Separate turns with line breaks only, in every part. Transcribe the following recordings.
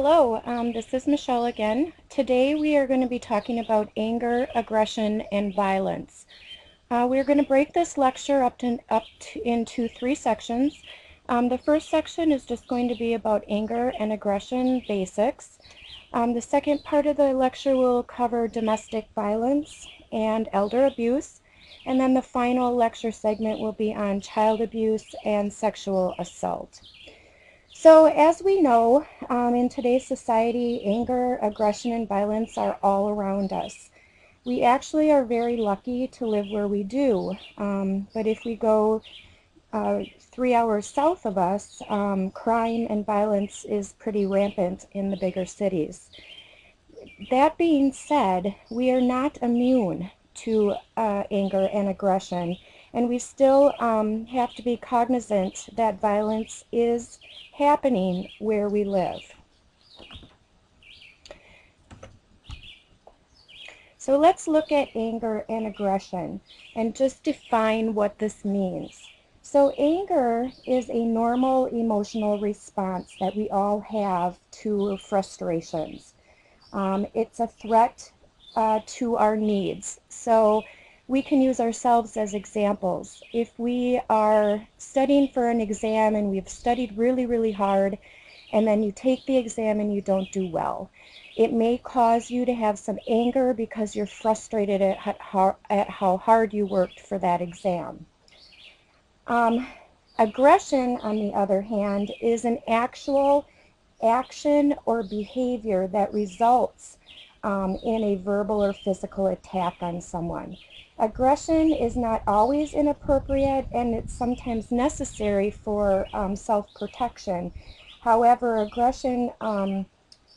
Hello, um, this is Michele again. Today we are going to be talking about anger, aggression, and violence. Uh, we're going to break this lecture up, to, up to, into three sections. Um, the first section is just going to be about anger and aggression basics. Um, the second part of the lecture will cover domestic violence and elder abuse. And then the final lecture segment will be on child abuse and sexual assault. So as we know, um, in today's society, anger, aggression, and violence are all around us. We actually are very lucky to live where we do. Um, but if we go uh, three hours south of us, um, crime and violence is pretty rampant in the bigger cities. That being said, we are not immune to uh, anger and aggression, and we still um, have to be cognizant that violence is happening where we live. So let's look at anger and aggression and just define what this means. So anger is a normal emotional response that we all have to frustrations. Um, it's a threat uh, to our needs. So we can use ourselves as examples. If we are studying for an exam and we've studied really, really hard, and then you take the exam and you don't do well, it may cause you to have some anger because you're frustrated at how, at how hard you worked for that exam. Um, aggression, on the other hand, is an actual action or behavior that results um, in a verbal or physical attack on someone. Aggression is not always inappropriate and it's sometimes necessary for um, self-protection. However, aggression, um,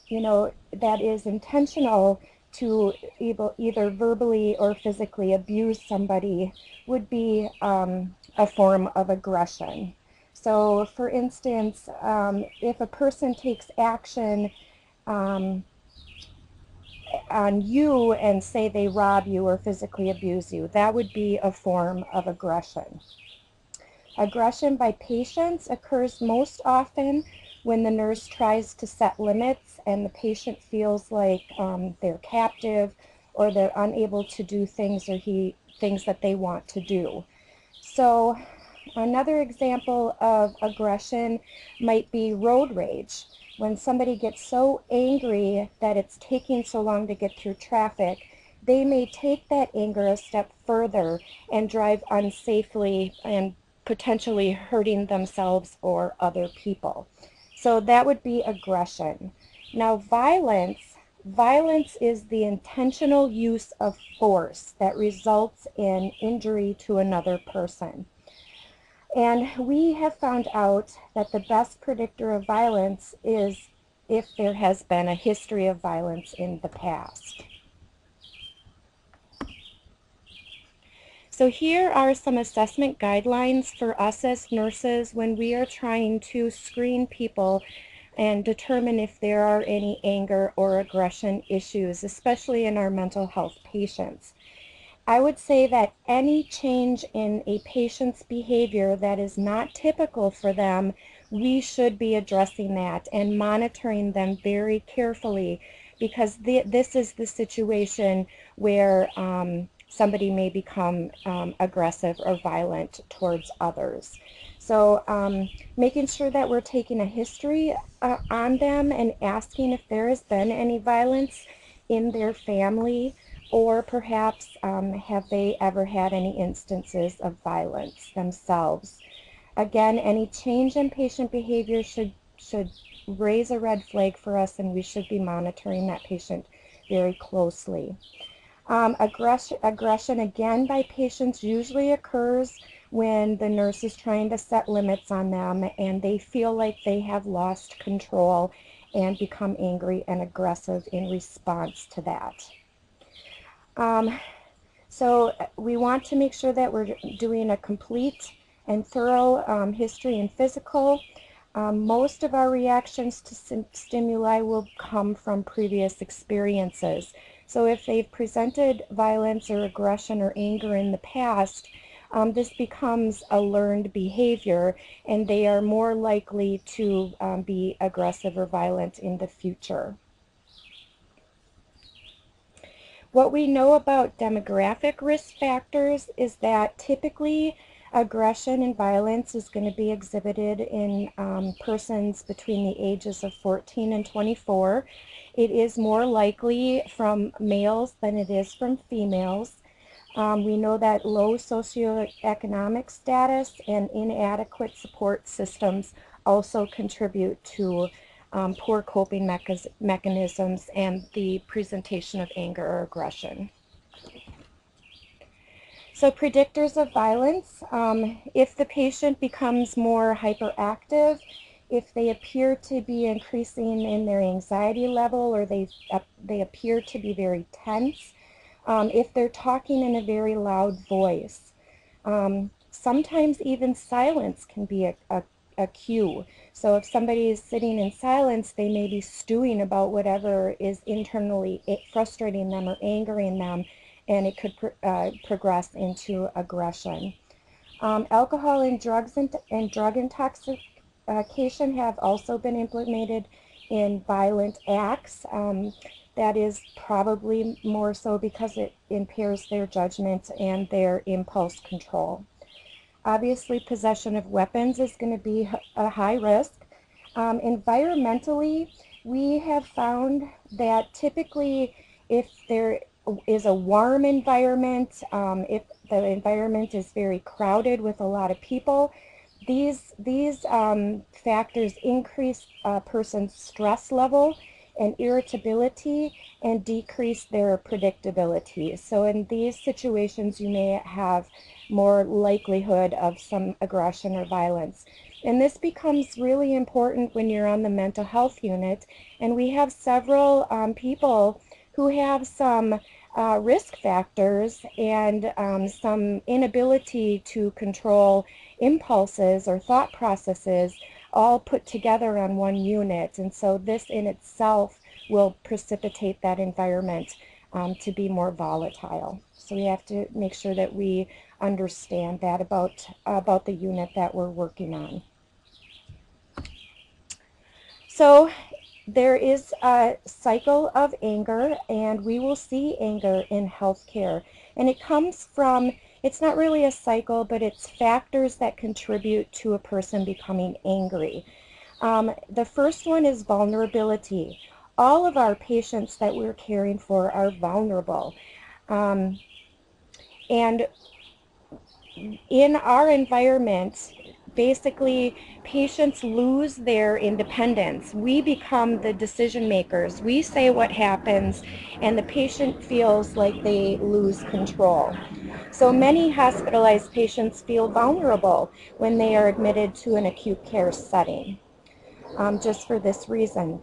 you know, that is intentional to either verbally or physically abuse somebody would be um, a form of aggression. So, for instance, um, if a person takes action um, on you and say they rob you or physically abuse you. That would be a form of aggression. Aggression by patients occurs most often when the nurse tries to set limits and the patient feels like um, they're captive or they're unable to do things or he things that they want to do. So another example of aggression might be road rage when somebody gets so angry that it's taking so long to get through traffic, they may take that anger a step further and drive unsafely and potentially hurting themselves or other people. So that would be aggression. Now violence, violence is the intentional use of force that results in injury to another person. And we have found out that the best predictor of violence is if there has been a history of violence in the past. So here are some assessment guidelines for us as nurses when we are trying to screen people and determine if there are any anger or aggression issues, especially in our mental health patients. I would say that any change in a patient's behavior that is not typical for them, we should be addressing that and monitoring them very carefully because the, this is the situation where um, somebody may become um, aggressive or violent towards others. So um, making sure that we're taking a history uh, on them and asking if there has been any violence in their family or perhaps um, have they ever had any instances of violence themselves. Again, any change in patient behavior should, should raise a red flag for us and we should be monitoring that patient very closely. Um, aggression, aggression again by patients usually occurs when the nurse is trying to set limits on them and they feel like they have lost control and become angry and aggressive in response to that. Um, so uh, we want to make sure that we're doing a complete and thorough um, history and physical. Um, most of our reactions to stimuli will come from previous experiences. So if they've presented violence or aggression or anger in the past, um, this becomes a learned behavior and they are more likely to um, be aggressive or violent in the future. What we know about demographic risk factors is that typically aggression and violence is going to be exhibited in um, persons between the ages of 14 and 24. It is more likely from males than it is from females. Um, we know that low socioeconomic status and inadequate support systems also contribute to um, poor coping mecha mechanisms and the presentation of anger or aggression. So predictors of violence, um, if the patient becomes more hyperactive, if they appear to be increasing in their anxiety level or they, they appear to be very tense, um, if they're talking in a very loud voice, um, sometimes even silence can be a, a, a cue. So if somebody is sitting in silence, they may be stewing about whatever is internally frustrating them or angering them and it could uh, progress into aggression. Um, alcohol and drugs and, and drug intoxication have also been implemented in violent acts. Um, that is probably more so because it impairs their judgment and their impulse control. Obviously, possession of weapons is going to be a high risk. Um, environmentally, we have found that typically if there is a warm environment, um, if the environment is very crowded with a lot of people, these, these um, factors increase a person's stress level and irritability and decrease their predictability. So in these situations, you may have more likelihood of some aggression or violence. And this becomes really important when you're on the mental health unit. And we have several um, people who have some uh, risk factors and um, some inability to control impulses or thought processes all put together on one unit. And so this in itself will precipitate that environment um, to be more volatile. So we have to make sure that we understand that about, about the unit that we're working on. So there is a cycle of anger and we will see anger in healthcare and it comes from it's not really a cycle but it's factors that contribute to a person becoming angry um, the first one is vulnerability all of our patients that we're caring for are vulnerable um, and in our environment basically patients lose their independence. We become the decision makers. We say what happens and the patient feels like they lose control. So many hospitalized patients feel vulnerable when they are admitted to an acute care setting um, just for this reason.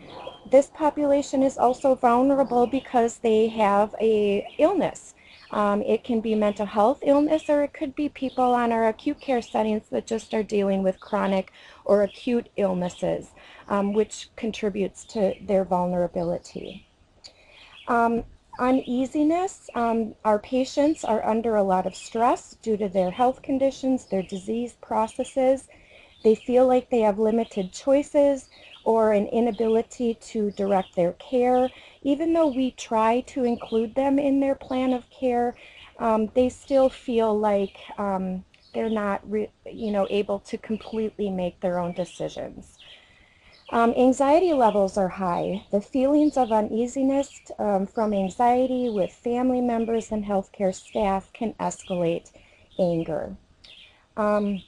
This population is also vulnerable because they have a illness um, it can be mental health illness or it could be people on our acute care settings that just are dealing with chronic or acute illnesses, um, which contributes to their vulnerability. Um, uneasiness, um, our patients are under a lot of stress due to their health conditions, their disease processes. They feel like they have limited choices or an inability to direct their care. Even though we try to include them in their plan of care, um, they still feel like um, they're not, you know, able to completely make their own decisions. Um, anxiety levels are high. The feelings of uneasiness um, from anxiety with family members and healthcare staff can escalate anger. Um,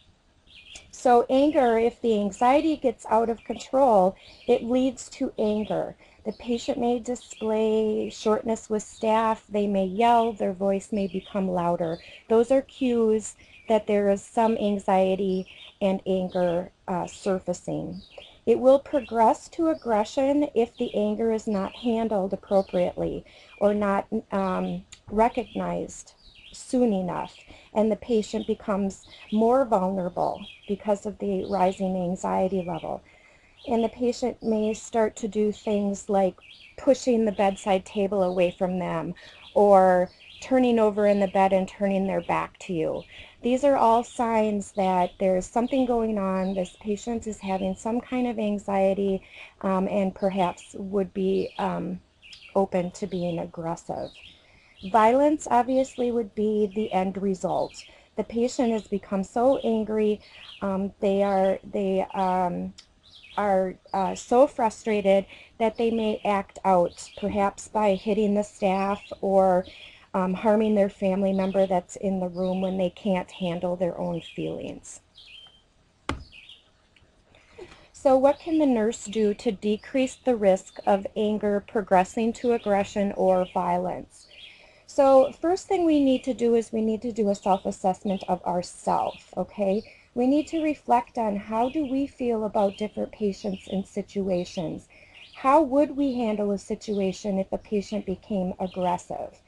so anger, if the anxiety gets out of control, it leads to anger. The patient may display shortness with staff, they may yell, their voice may become louder. Those are cues that there is some anxiety and anger uh, surfacing. It will progress to aggression if the anger is not handled appropriately or not um, recognized soon enough and the patient becomes more vulnerable because of the rising anxiety level. And the patient may start to do things like pushing the bedside table away from them or turning over in the bed and turning their back to you. These are all signs that there's something going on. This patient is having some kind of anxiety um, and perhaps would be um, open to being aggressive. Violence obviously would be the end result. The patient has become so angry, um, they are they um, are uh, so frustrated that they may act out, perhaps by hitting the staff or um, harming their family member that's in the room when they can't handle their own feelings. So what can the nurse do to decrease the risk of anger progressing to aggression or violence? So first thing we need to do is we need to do a self-assessment of ourself, okay? We need to reflect on how do we feel about different patients and situations. How would we handle a situation if a patient became aggressive?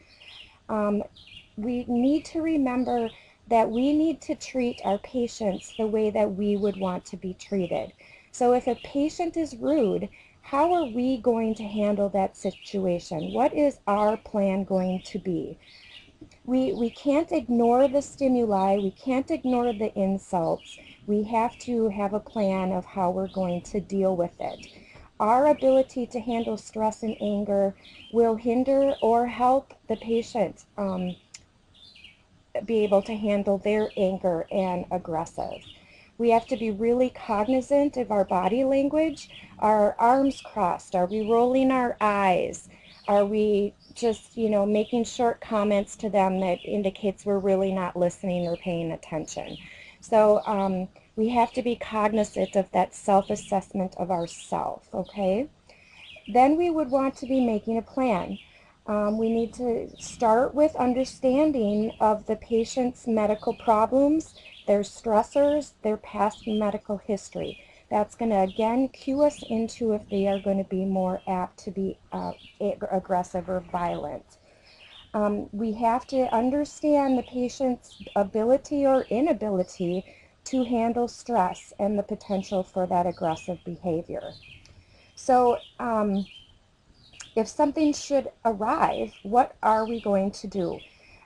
Um, we need to remember that we need to treat our patients the way that we would want to be treated. So if a patient is rude, how are we going to handle that situation? What is our plan going to be? We, we can't ignore the stimuli. We can't ignore the insults. We have to have a plan of how we're going to deal with it. Our ability to handle stress and anger will hinder or help the patient um, be able to handle their anger and aggressive. We have to be really cognizant of our body language. Our arms crossed? Are we rolling our eyes? Are we just, you know, making short comments to them that indicates we're really not listening or paying attention? So um, we have to be cognizant of that self-assessment of ourself, okay? Then we would want to be making a plan. Um, we need to start with understanding of the patient's medical problems, their stressors, their past medical history. That's going to again cue us into if they are going to be more apt to be uh, aggressive or violent. Um, we have to understand the patient's ability or inability to handle stress and the potential for that aggressive behavior. So um, if something should arrive, what are we going to do?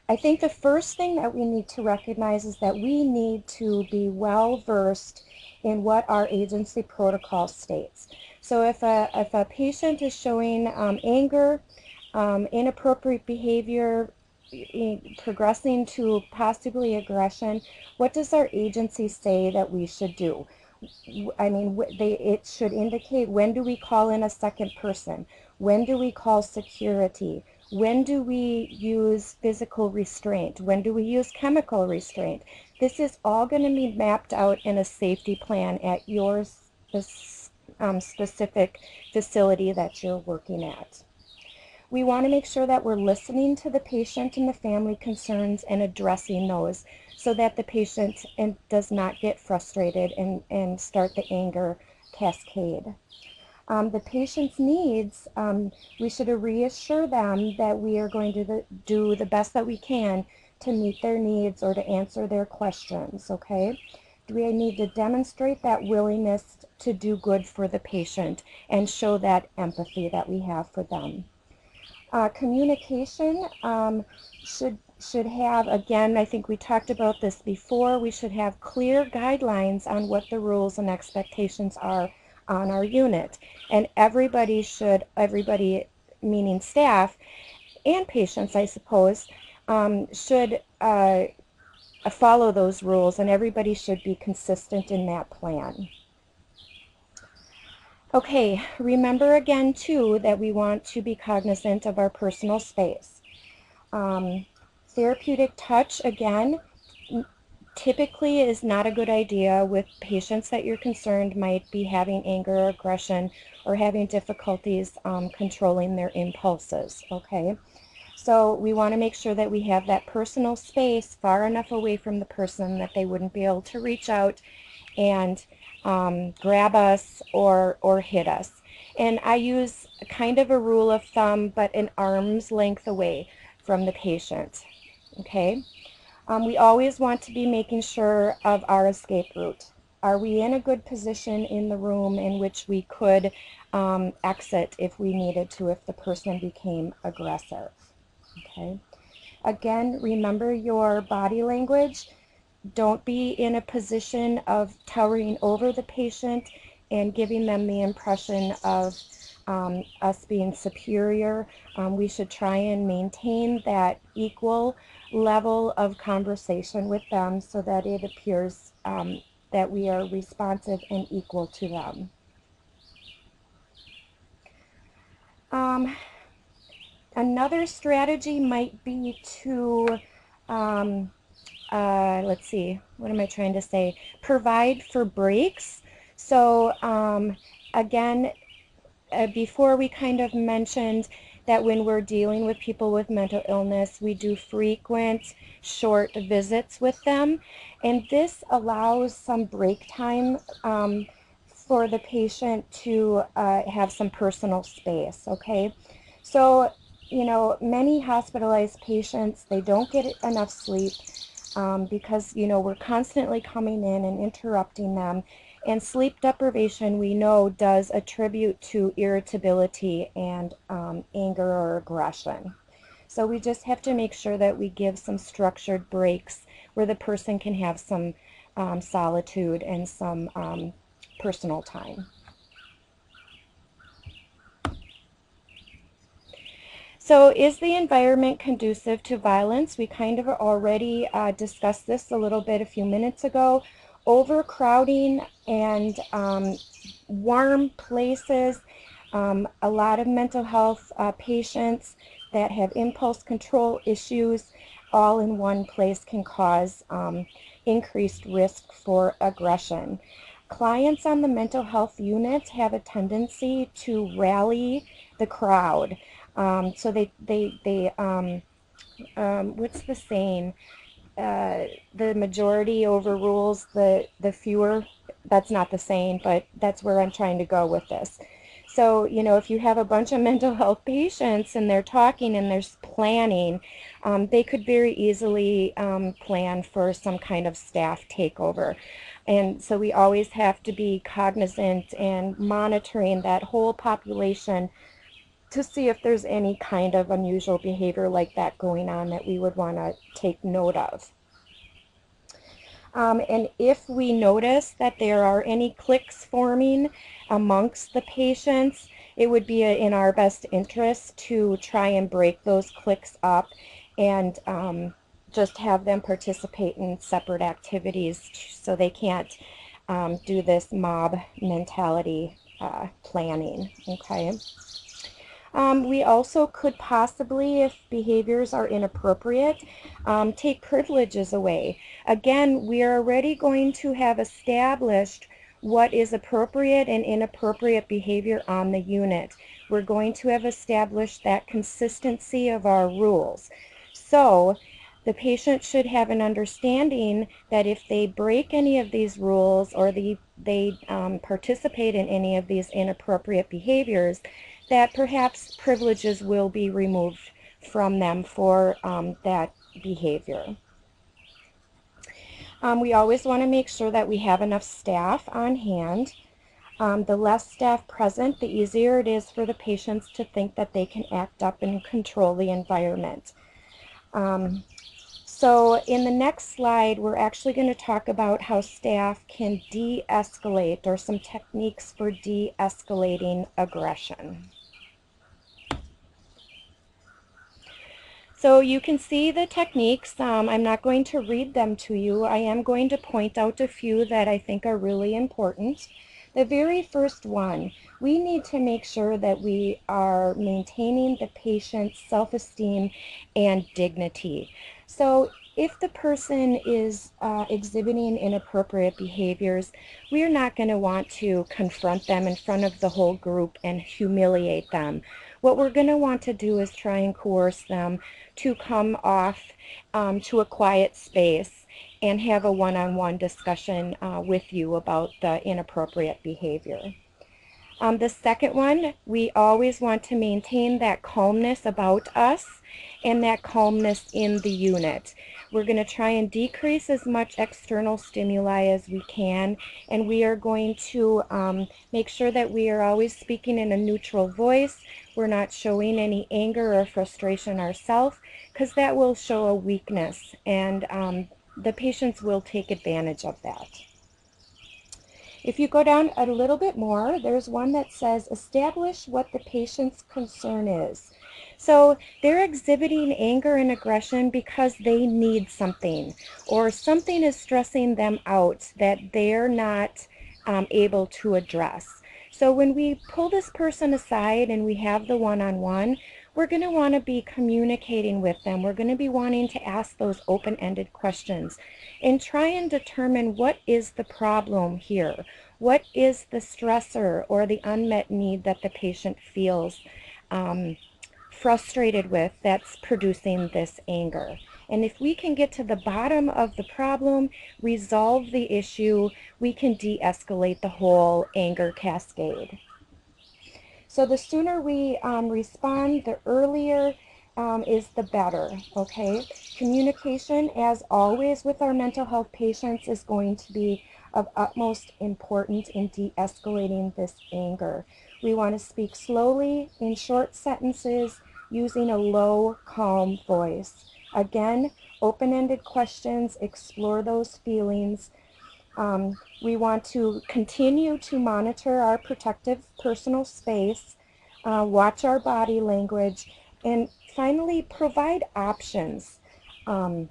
I think the first thing that we need to recognize is that we need to be well versed in what our agency protocol states. So if a, if a patient is showing um, anger, um, inappropriate behavior, progressing to possibly aggression, what does our agency say that we should do? I mean, they, it should indicate when do we call in a second person? When do we call security? When do we use physical restraint? When do we use chemical restraint? This is all going to be mapped out in a safety plan at your um, specific facility that you're working at. We want to make sure that we're listening to the patient and the family concerns and addressing those so that the patient does not get frustrated and, and start the anger cascade. Um, the patient's needs, um, we should reassure them that we are going to do the best that we can to meet their needs or to answer their questions, okay? Do we need to demonstrate that willingness to do good for the patient and show that empathy that we have for them. Uh, communication um, should should have, again, I think we talked about this before, we should have clear guidelines on what the rules and expectations are on our unit. And everybody should, everybody meaning staff and patients, I suppose, um, should uh, follow those rules and everybody should be consistent in that plan. Okay, remember again too that we want to be cognizant of our personal space. Um, therapeutic touch, again, typically is not a good idea with patients that you're concerned might be having anger or aggression or having difficulties um, controlling their impulses, okay? So we want to make sure that we have that personal space far enough away from the person that they wouldn't be able to reach out and um, grab us or, or hit us. And I use kind of a rule of thumb, but an arm's length away from the patient. Okay? Um, we always want to be making sure of our escape route. Are we in a good position in the room in which we could um, exit if we needed to, if the person became aggressive? Okay? Again, remember your body language. Don't be in a position of towering over the patient and giving them the impression of um, us being superior. Um, we should try and maintain that equal level of conversation with them so that it appears um, that we are responsive and equal to them. Um, another strategy might be to, um, uh, let's see, what am I trying to say? Provide for breaks. So um, again, uh, before we kind of mentioned that when we're dealing with people with mental illness, we do frequent short visits with them. And this allows some break time um, for the patient to uh, have some personal space, okay? So, you know, many hospitalized patients, they don't get enough sleep um, because, you know, we're constantly coming in and interrupting them and sleep deprivation, we know, does attribute to irritability and um, anger or aggression. So we just have to make sure that we give some structured breaks where the person can have some um, solitude and some um, personal time. So is the environment conducive to violence? We kind of already uh, discussed this a little bit a few minutes ago overcrowding and um, warm places, um, a lot of mental health uh, patients that have impulse control issues all in one place can cause um, increased risk for aggression. Clients on the mental health unit have a tendency to rally the crowd. Um, so they, they, they um, um, what's the saying? Uh, the majority overrules the, the fewer. That's not the same, but that's where I'm trying to go with this. So, you know, if you have a bunch of mental health patients and they're talking and there's planning, um, they could very easily um, plan for some kind of staff takeover. And so we always have to be cognizant and monitoring that whole population to see if there's any kind of unusual behavior like that going on that we would want to take note of. Um, and if we notice that there are any cliques forming amongst the patients, it would be in our best interest to try and break those cliques up and um, just have them participate in separate activities so they can't um, do this mob mentality uh, planning. Okay. Um, we also could possibly, if behaviors are inappropriate, um, take privileges away. Again, we are already going to have established what is appropriate and inappropriate behavior on the unit. We're going to have established that consistency of our rules. So the patient should have an understanding that if they break any of these rules or the, they um, participate in any of these inappropriate behaviors, that perhaps privileges will be removed from them for um, that behavior. Um, we always want to make sure that we have enough staff on hand. Um, the less staff present, the easier it is for the patients to think that they can act up and control the environment. Um, so in the next slide, we're actually going to talk about how staff can de-escalate or some techniques for de-escalating aggression. So you can see the techniques. Um, I'm not going to read them to you. I am going to point out a few that I think are really important. The very first one, we need to make sure that we are maintaining the patient's self-esteem and dignity. So if the person is uh, exhibiting inappropriate behaviors, we are not going to want to confront them in front of the whole group and humiliate them. What we're going to want to do is try and coerce them to come off um, to a quiet space and have a one-on-one -on -one discussion uh, with you about the inappropriate behavior. Um, the second one, we always want to maintain that calmness about us and that calmness in the unit. We're going to try and decrease as much external stimuli as we can, and we are going to um, make sure that we are always speaking in a neutral voice. We're not showing any anger or frustration ourselves because that will show a weakness and um, the patients will take advantage of that. If you go down a little bit more, there's one that says establish what the patient's concern is. So they're exhibiting anger and aggression because they need something or something is stressing them out that they're not um, able to address. So when we pull this person aside and we have the one-on-one, -on -one, we're going to want to be communicating with them. We're going to be wanting to ask those open-ended questions and try and determine what is the problem here. What is the stressor or the unmet need that the patient feels um, frustrated with that's producing this anger? And if we can get to the bottom of the problem, resolve the issue, we can de-escalate the whole anger cascade. So the sooner we um, respond, the earlier um, is the better, okay? Communication, as always with our mental health patients, is going to be of utmost importance in de-escalating this anger. We want to speak slowly in short sentences using a low, calm voice. Again, open-ended questions, explore those feelings, um, we want to continue to monitor our protective personal space, uh, watch our body language, and finally provide options um,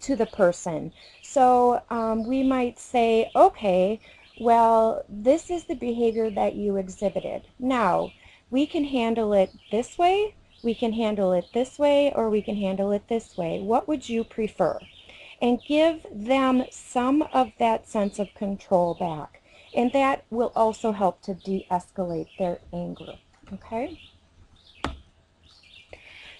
to the person. So um, we might say, okay, well, this is the behavior that you exhibited. Now, we can handle it this way, we can handle it this way, or we can handle it this way. What would you prefer? and give them some of that sense of control back. And that will also help to de-escalate their anger. Okay?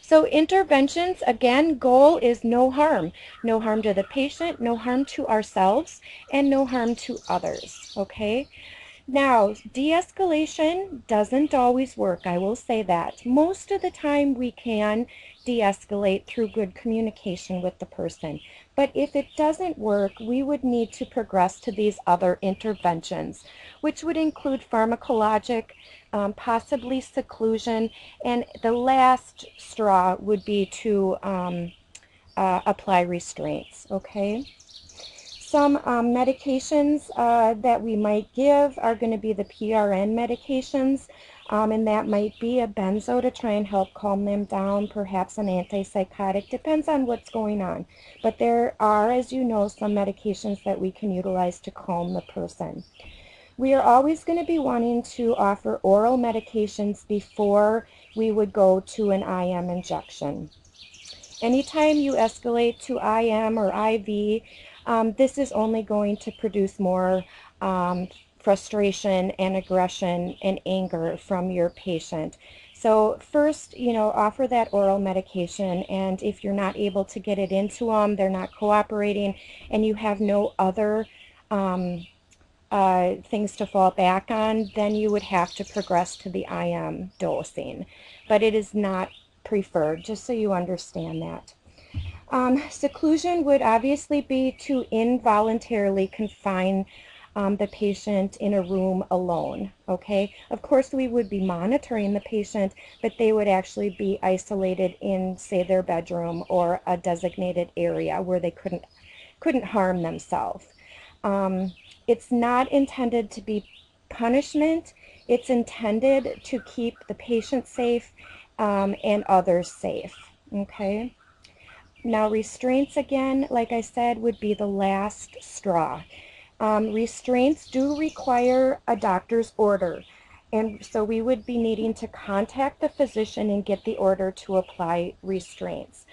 So interventions, again, goal is no harm. No harm to the patient, no harm to ourselves, and no harm to others. Okay? Now, de-escalation doesn't always work, I will say that. Most of the time we can de-escalate through good communication with the person. But if it doesn't work, we would need to progress to these other interventions, which would include pharmacologic, um, possibly seclusion, and the last straw would be to um, uh, apply restraints, okay? Some um, medications uh, that we might give are going to be the PRN medications. Um, and that might be a benzo to try and help calm them down, perhaps an antipsychotic, depends on what's going on. But there are, as you know, some medications that we can utilize to calm the person. We are always going to be wanting to offer oral medications before we would go to an IM injection. Anytime you escalate to IM or IV, um, this is only going to produce more um, frustration and aggression and anger from your patient. So first, you know, offer that oral medication and if you're not able to get it into them, they're not cooperating, and you have no other um, uh, things to fall back on, then you would have to progress to the IM dosing. But it is not preferred, just so you understand that. Um, seclusion would obviously be to involuntarily confine um, the patient in a room alone, okay? Of course, we would be monitoring the patient, but they would actually be isolated in, say, their bedroom or a designated area where they couldn't, couldn't harm themselves. Um, it's not intended to be punishment. It's intended to keep the patient safe um, and others safe, okay? Now restraints again, like I said, would be the last straw. Um, restraints do require a doctor's order. And so we would be needing to contact the physician and get the order to apply restraints.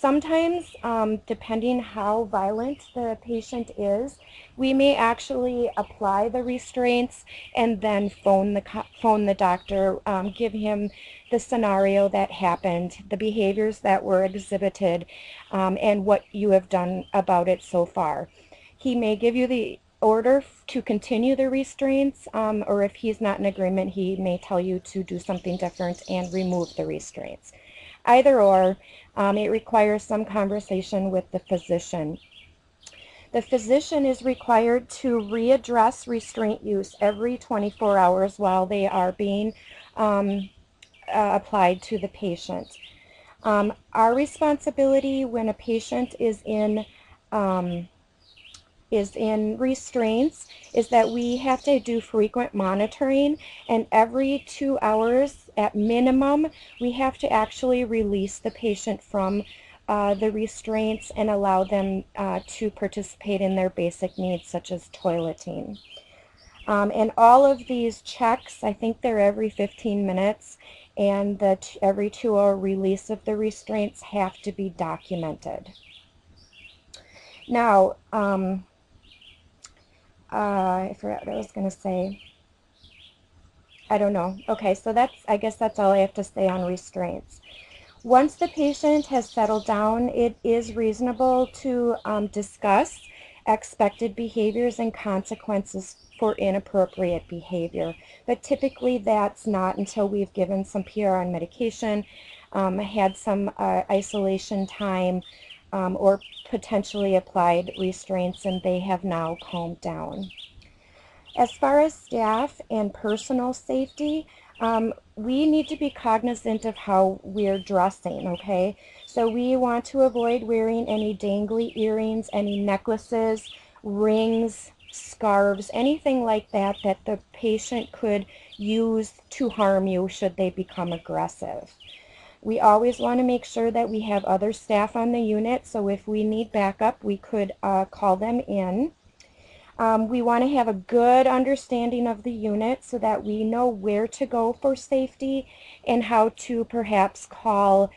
Sometimes, um, depending how violent the patient is, we may actually apply the restraints and then phone the, phone the doctor, um, give him the scenario that happened, the behaviors that were exhibited, um, and what you have done about it so far. He may give you the order to continue the restraints, um, or if he's not in agreement, he may tell you to do something different and remove the restraints. Either or, um, it requires some conversation with the physician. The physician is required to readdress restraint use every 24 hours while they are being um, uh, applied to the patient. Um, our responsibility when a patient is in um, is in restraints is that we have to do frequent monitoring and every two hours at minimum we have to actually release the patient from uh, the restraints and allow them uh, to participate in their basic needs such as toileting. Um, and all of these checks, I think they're every 15 minutes, and the every two hour release of the restraints have to be documented. Now, um, uh, I forgot what I was going to say. I don't know. Okay, so that's, I guess that's all I have to say on restraints. Once the patient has settled down, it is reasonable to um, discuss expected behaviors and consequences for inappropriate behavior. But typically that's not until we've given some PR PRN medication, um, had some uh, isolation time, um, or potentially applied restraints and they have now calmed down. As far as staff and personal safety, um, we need to be cognizant of how we're dressing, okay? So we want to avoid wearing any dangly earrings, any necklaces, rings, scarves, anything like that that the patient could use to harm you should they become aggressive. We always want to make sure that we have other staff on the unit, so if we need backup, we could uh, call them in. Um, we want to have a good understanding of the unit so that we know where to go for safety and how to perhaps call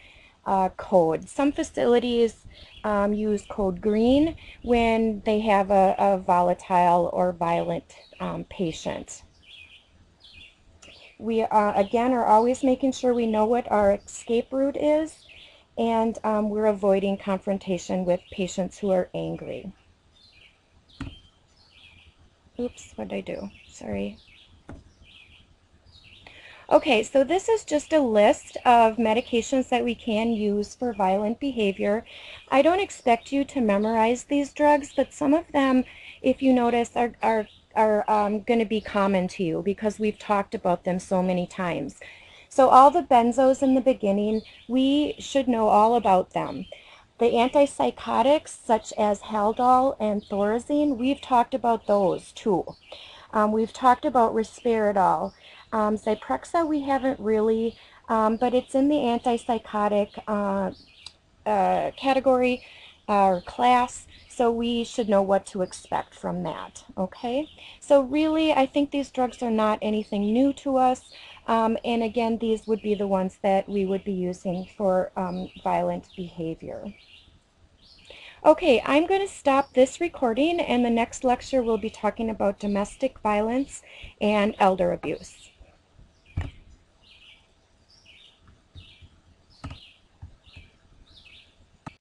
uh, code. Some facilities um, use code green when they have a, a volatile or violent um, patient. We, uh, again, are always making sure we know what our escape route is, and um, we're avoiding confrontation with patients who are angry. Oops, what did I do? Sorry. Okay, so this is just a list of medications that we can use for violent behavior. I don't expect you to memorize these drugs, but some of them, if you notice, are, are are um, going to be common to you because we've talked about them so many times. So all the benzos in the beginning, we should know all about them. The antipsychotics such as Haldol and Thorazine, we've talked about those too. Um, we've talked about Risperidol. Um, Zyprexa we haven't really, um, but it's in the antipsychotic uh, uh, category uh, or class. So we should know what to expect from that, okay? So really, I think these drugs are not anything new to us. Um, and again, these would be the ones that we would be using for um, violent behavior. Okay, I'm going to stop this recording and the next lecture we'll be talking about domestic violence and elder abuse.